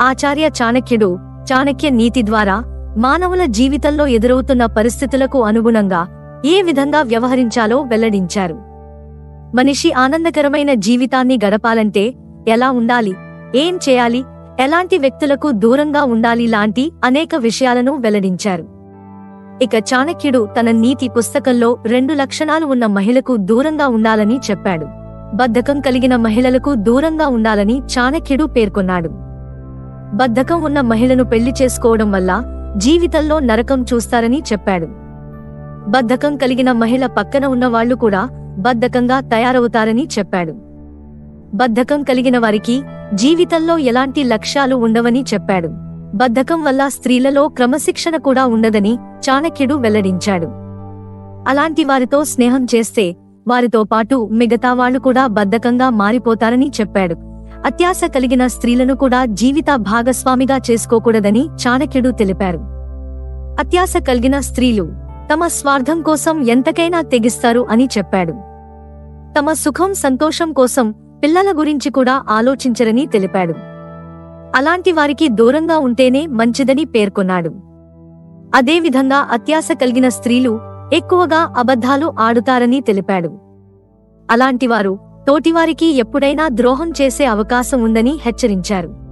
ఆచార్య చాణక్యుడు చాణక్య నీతి ద్వారా మానవుల జీవితంలో ఎదురవుతున్న పరిస్థితులకు అనుగుణంగా ఏ విధంగా వ్యవహరించాలో వెల్లడించారు. మనిషి ఆనందకరమైన జీవితాన్ని గడపాలంటే ఎలా ఉండాలి? ఏం చేయాలి? ఎలాంటి వ్యక్తులకు దూరంగా ఉండాలి? లాంటి అనేక విషయాలను వెల్లడించారు. ఇక చాణక్యుడు తన నీతి పుస్తకంలో రెండు లక్షణాలు ఉన్న మహిళకు దూరంగా ఉండాలని చెప్పాడు. బద్ధకం కలిగిన మహిళలకు దూరంగా ఉండాలని చాణక్యుడు పేర్కొన్నాడు. బద్ధకం ఉన్న మహిళను పెళ్ళి చేసుకోవడం వల్ల జీవితంలో నరకం చూస్తారని చెప్పాడు. బద్ధకం కలిగిన మహిళ పక్కన ఉన్న వాళ్ళు కూడా బద్ధకంగా తయారవుతారని చెప్పాడు. బద్ధకం కలిగిన వారికి జీవితంలో ఎలాంటి లక్ష్యాలు ఉండవని చెప్పాడు. బద్ధకం వల్ల స్త్రీలలో క్రమశిక్షణ కూడా ఉండదని చాణక్యుడు వెల్లడించాడు. అలాంటి వారితో స్నేహం చేస్తే వారితో పాటు మిగతా వాళ్ళు కూడా బద్ధకంగా మారిపోతారని చెప్పాడు. అత్యాశ కలిగిన స్త్రీలను కూడా జీవిత భాగస్వామిగా చేసుకోకూడదని చాణక్యుడు తెలిపారు. అత్యాశ కలిగిన స్త్రీలు తమ స్వార్థం కోసం ఎంతకైనా తెగిస్తారు అని చెప్పాడు. తమ సుఖం సంతోషం కోసం పిల్లల గురించి కూడా ఆలోచించరని తెలిపాడు. అలాంటి వారికి దూరంగా ఉంటేనే మంచిదని పేర్కొన్నాడు. అదేవిధంగా అత్యాశ కలిగిన స్త్రీలు ఎక్కువగా అబద్ధాలు ఆడుతారని తెలిపాడు. అలాంటివారు తోటివారికి ఎప్పుడైనా ద్రోహం చేసే అవకాశం ఉందని హెచ్చరించారు.